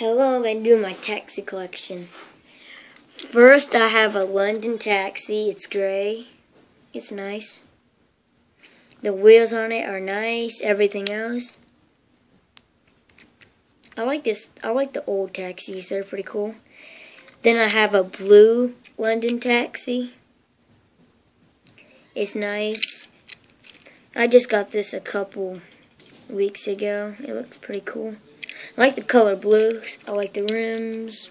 Hello, I'm going to do my taxi collection. First, I have a London taxi. It's gray. It's nice. The wheels on it are nice. Everything else. I like this. I like the old taxis. They're pretty cool. Then I have a blue London taxi. It's nice. I just got this a couple weeks ago. It looks pretty cool. I like the color blue. I like the rims.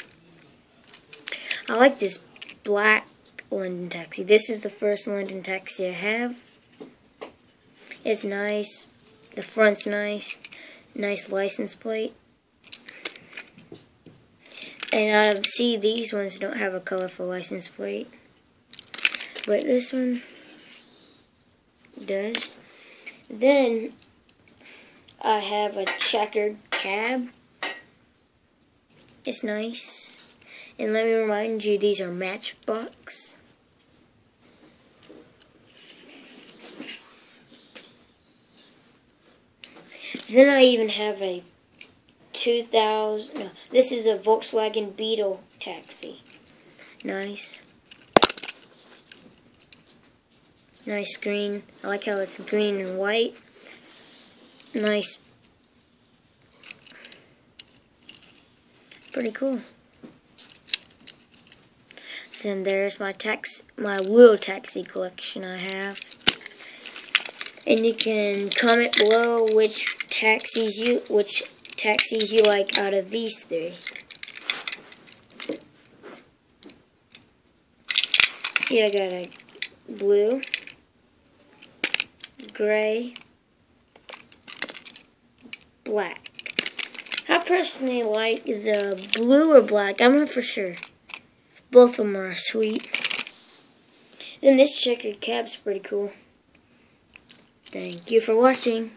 I like this black London taxi. This is the first London taxi I have. It's nice. The front's nice. Nice license plate. And I see these ones don't have a colorful license plate. But this one does. Then I have a checkered cab. It's nice. And let me remind you, these are Matchbox. Then I even have a 2000, no, this is a Volkswagen Beetle taxi. Nice. Nice green. I like how it's green and white. Nice. Pretty cool. So there's my tax, my wheel taxi collection I have. And you can comment below which taxis you, which taxis you like out of these three. See, I got a blue, gray, black. I personally like the blue or black. I'm not for sure. Both of them are sweet. Then this checkered cab's pretty cool. Thank you for watching.